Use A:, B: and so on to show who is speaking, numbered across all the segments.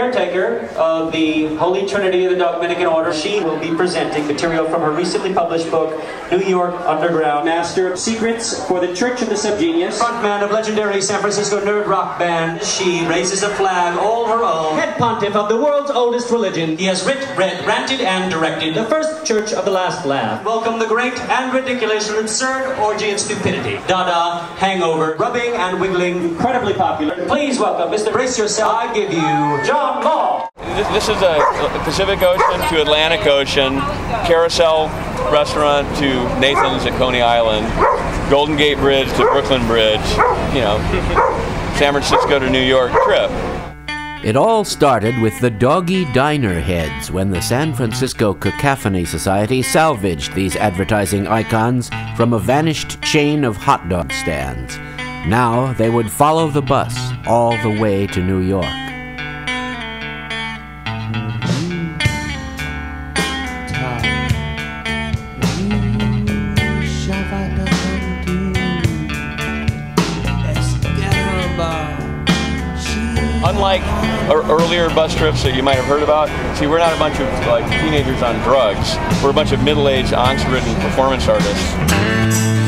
A: caretaker of the Holy Trinity of the Dominican Order. She will be presenting material from her recently published book, New York Underground.
B: Master of Secrets for the Church of the Subgenius.
A: Frontman of legendary San Francisco nerd rock band. She raises a flag all her own.
B: Head pontiff of the world's oldest religion.
A: He has writ, read, ranted, and directed.
B: The first church of the last laugh.
A: Welcome the great and ridiculous and absurd orgy and stupidity. Dada, hangover, rubbing and wiggling.
B: Incredibly popular.
A: Please welcome Mr. Brace Yourself. I give you John
C: This is a Pacific Ocean to Atlantic Ocean, carousel restaurant to Nathan's at Coney Island, Golden Gate Bridge to Brooklyn Bridge, you know, San Francisco to New York trip.
D: It all started with the Doggie Diner heads when the San Francisco Cacophony Society salvaged these advertising icons from a vanished chain of hot dog stands. Now they would follow the bus all the way to New York.
C: Unlike earlier bus trips that you might have heard about, see, we're not a bunch of like teenagers on drugs. We're a bunch of middle-aged, angst-ridden performance artists.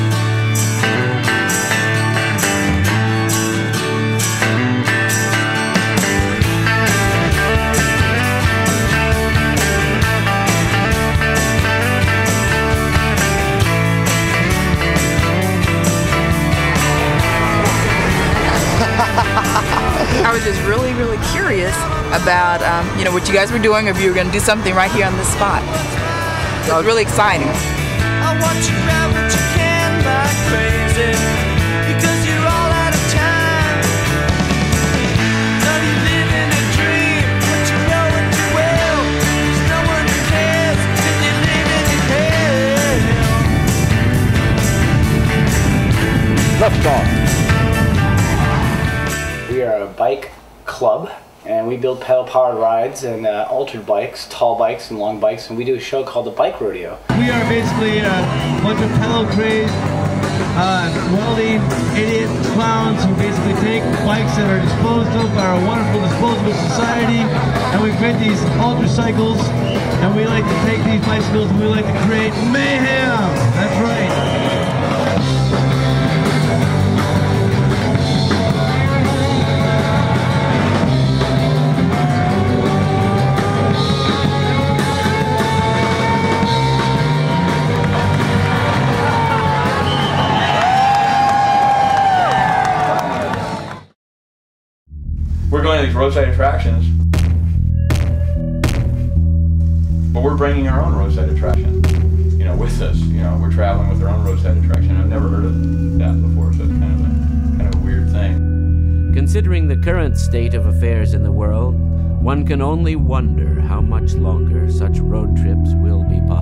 E: I was just really, really curious about, um, you know, what you guys were doing, if you were going to do something right here on this spot. It was really exciting.
F: Left bike club and we build pedal powered rides and uh, altered bikes, tall bikes and long bikes, and we do a show called the Bike Rodeo.
G: We are basically a bunch of pedal crazed, uh, welding idiot clowns who basically take bikes that are disposed of by our wonderful disposable society and we create these ultra cycles and we like to take these bicycles
C: these roadside attractions, but we're bringing our own roadside attraction, you know, with us. You know, we're traveling with our own roadside attraction. I've never heard of that before, so it's kind of a kind of a weird thing.
D: Considering the current state of affairs in the world, one can only wonder how much longer such road trips will be possible.